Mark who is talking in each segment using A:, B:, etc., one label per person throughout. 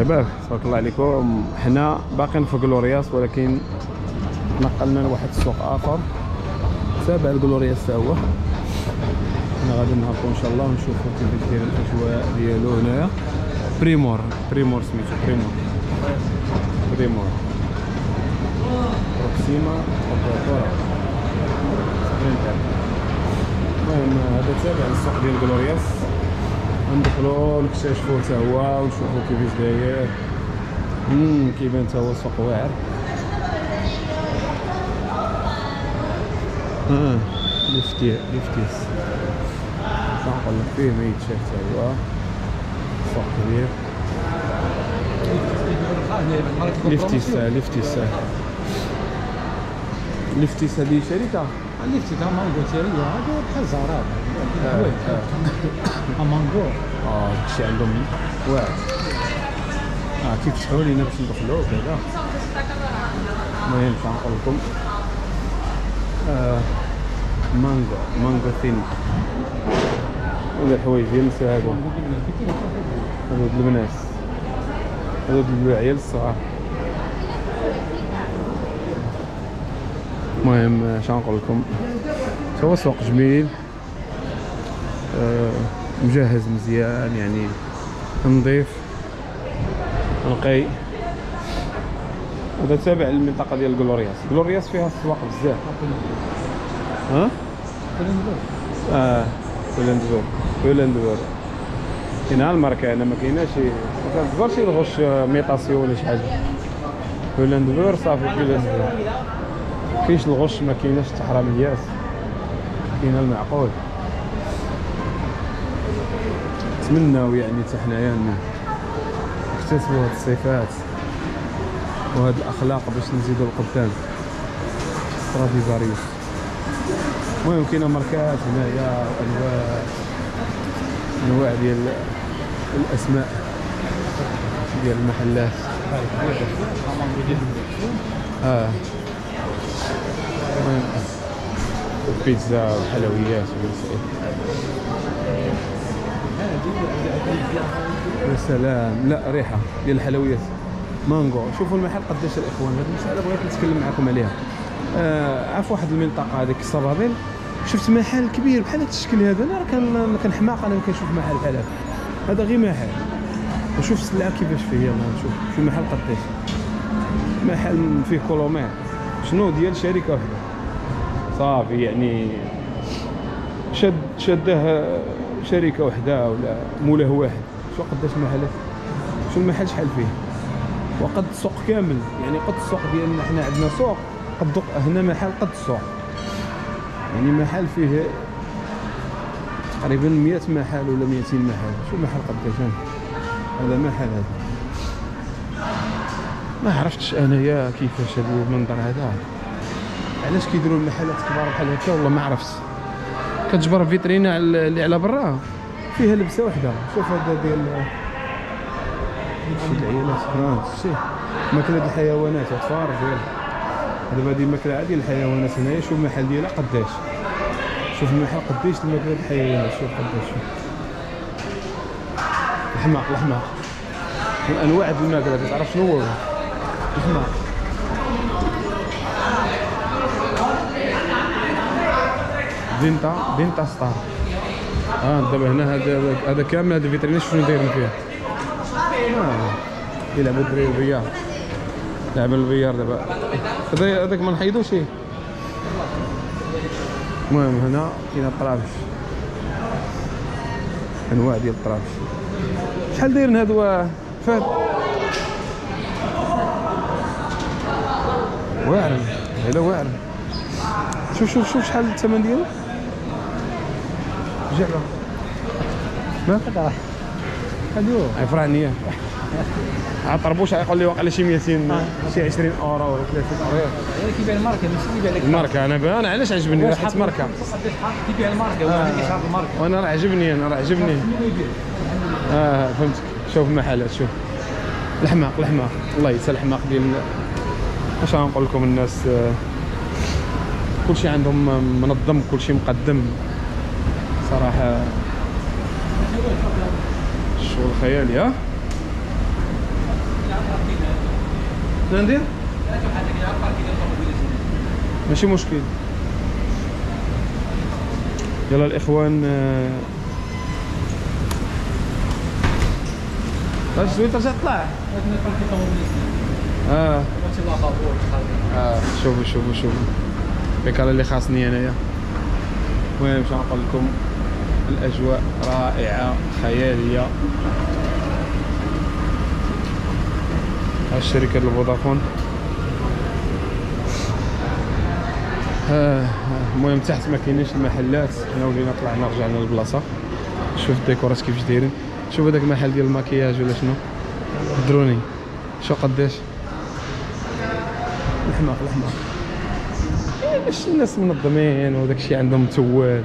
A: شباب تبارك الله عليكم. حنا باقيين في غلورياس ولكن نقلنا لواحد السوق آخر. تابع لغلورياس حتى هو. حنا غادي نهبطوا إن شاء الله ونشوفوا كيفاش داير الأجواء ديالو هنايا Primor Primor سميتو Primor Primor próxima apertura المهم هذا تابع للسوق ديال غلورياس ندخلوا نكتشفوا حتى هو ونشوفوا كيفاش داير. امم كيبان حتى هو سوق واعر. آه لفتي لفتيس كنقول لك فيه ما يتشاف حتى هو. سوق كبير. لفتيس لفتيس لفتيس هذه شركه
B: ليفتي كان مانجو تيري هذا بحال زهرات
A: آه، آه.
B: مانجو
A: آه داكشي عندهم. واعر آه كيفتحوا لينا باش ندخلوا كذا المهم كنقول لكم آه Mango Mango Teen ولا الحوايج ديال النساء هادو د البنات هادو د العيال الصغار. المهم آه، شنو نقول لكم؟ هو سوق جميل. آه، مجهز مزيان يعني نظيف. نقي. هذا تابع للمنطقة ديال غلورياس غلورياس فيها السواق بزاف. ها؟ آه هولندور هولندور كاينها الماركة هنا ما كايناش ما كتظهرش الغش ميطاسيون ولا شي حاجة. هولندور صافي هولندور كاينش الغش ما كايناش التحرميات كاين المعقول. نتمناو يعني حتى حنايا نكتسبوا هاد الصفات وهاد الأخلاق باش نزيدوا القدام ستراديفاريوس المهم كاينة ماركات هنايا انواع أنواع ديال الأسماء ديال المحلات. آه. البيتزا والحلويات والمسائل يا سلام. لا ريحة ديال الحلويات مانجو. شوفوا المحل قداش الإخوان. هذه المسألة بغيت نتكلم معكم عليها. آه عارف واحد المنطقة هذيك الصبابيل شفت محل كبير بحال هذا الشكل هذا. أنا راه كان كان حماق أنا كنشوف محل بحال هذا. هذا غير محل. وشوف السلعه كيفاش فيه. يلا نشوف. في محل قداش محل فيه كولومير. شنو؟ ديال شركة واحدة. صافي يعني شد شده شركة وحدة ولا موله واحد. شو قداش محلات شو المحل شحال فيه. وقد السوق كامل. يعني قد السوق ديالنا حنا عندنا سوق قد هنا محل قد السوق. يعني محل فيه تقريبا 100 محل ولا 200 محل. شو محل قداش هذا محل هذا. ما عرفتش أنايا كيفاش هذا المنظر هذا. علاش كيديروا المحلات كبار بحال هكا؟ والله ما عرفت كتجبر فيترينا على- اللي على برا. فيها لبسة وحدة. شوف هذا ديال شي العيالات ها شي. ماكلة الحيوانات تفارج ديال دابا هذه الماكله عادي الحيوانات هنايا. شوف المحل ديالها قداش. شوف المحل قداش الماكله الحيوانات. شوف قداش. شوف الحماق الحماق الأنواع ديال الماكلة تعرف شنو هو. الحماق دينتا دينتا ستار. آه دابا هنا هذا هذا كامل هذا فيترينا شنو دايرين فيه يلعبوا الدراري البيار لعب البيار دابا. هذا هذاك ما نحيدوش. المهم هنا كاين الطرابش. أنواع ديال الطرابش. شحال دايرين هادو فهد؟ واعرين هلا واعرين شوف شوف شوف شحال الثمن ديالو. جعبه ما؟ يفرح نية عطربوش يقول لي واقع شي 200 شي 20 أورو ولا 30 أورو.
B: هذا كيبيع الماركة ماشي كيبيع لك.
A: الماركة أنا أنا علاش عجبني؟ راه حيت ماركة.
B: قداش حاط كيبيع الماركة هذيك شاف الماركة.
A: وأنا راه عجبني أنا راه عجبني. آه فهمتك. شوف المحلات شوف. الحماق الحماق الله ينسى الحماق ديال اش غنقول لكم الناس؟ آه، كلشي عندهم منظم كلشي مقدم. صراحة الشغل خيالي ها شنو ندير ماشي مشكل. يلا الإخوان آه، واش شوية ترجع تطلع؟ آه. آه شوفوا شوفوا شوفوا. الفكرة اللي خاصني انايا المهم باش نقول لكم الأجواء رائعة خيالية. ها الشركة ديال فودافون آه، المهم تحت ما كاينينش المحلات. حنا ولينا طلعنا رجعنا للبلاصة. شوف الديكورات كيفاش دايرين. شوف هذاك المحل ديال الماكياج ولا شنو. دروني. شو قداش؟ الحماق الحماق إيه، الناس منظمين وداك عندهم توال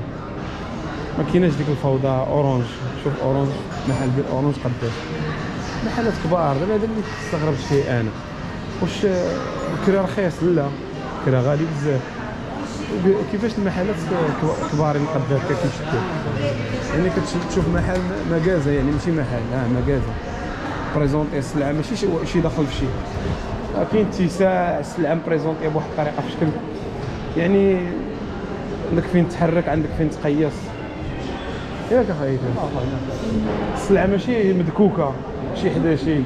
A: ما كايناش ديك الفوضى Orange. شوف Orange محل ديال Orange قداش. محلات كبار دابا هذا اللي استغربت فيه أنا. واش الكرا رخيص لا. الكرا غالي بزاف. كيفاش المحلات كبارين قداش؟ كيشدوا يعني كتشوف محل مكازه يعني ماشي محل. آه مكازه présenté السلعه ماشي شي شي داخل في شي. كاين اتساع السلعه م présenté بواحد الطريقة. في شكل يعني عندك فين تحرك عندك فين تقيس. ياك أخي السلعه ماشي مدكوكة شي حدا شي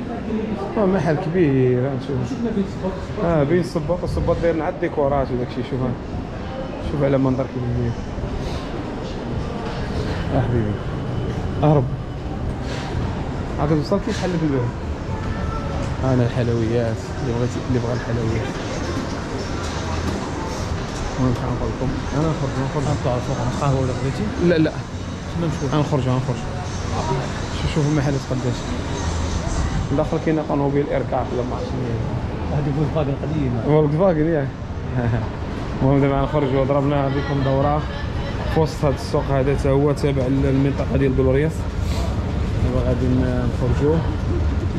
A: آه، محل كبير نشوف. آه بين الصباط والصباط دايرين عاد الديكورات وداك الشيء شوف. شوف على منظر كيف داير آه حبيبي. اهرب عاد توصل كيف حل في الباب أنا الحلويات. اللي بغيت اللي بغى الحلويات. المهم شحال نقول لكم أنا نخرج نخرج
B: نطلع فوق قهوه ولا بغيتي؟
A: لا لا.
B: شنو نشوف
A: غنخرج غنخرج. شوف المحلات قداش. داخل كاينة طوموبيل اركاب ولا ما عرفتش.
B: هذه Volkswagen قديمه
A: Volkswagen ياك. المهم دابا غنخرجوا ضربنا بكم دورة. في وسط هذا السوق هذا تا هو تابع للمنطقة ديال دولورياس دابا غادي نخرجوا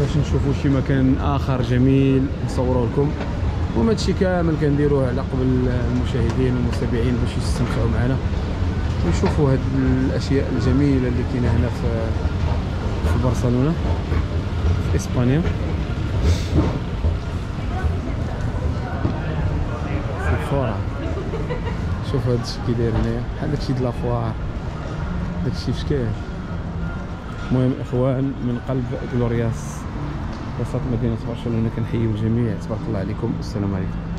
A: باش نشوفوا شي مكان آخر جميل نصوروه لكم. المهم هادشي كامل كنديروه على قبل المشاهدين والمتابعين باش يستمتعوا معنا. ويشوفوا هاد الأشياء الجميلة اللي كاينة هنا في في برشلونة في إسبانيا. في الفورة شوف هاد الشي كي داير هنايا. بحال داكشي د لافوار. داكشي فاش كاين. المهم إخوان من قلب غلورياس وسط مدينة برشلونة كنحيي الجميع. تبارك الله عليكم. والسلام عليكم.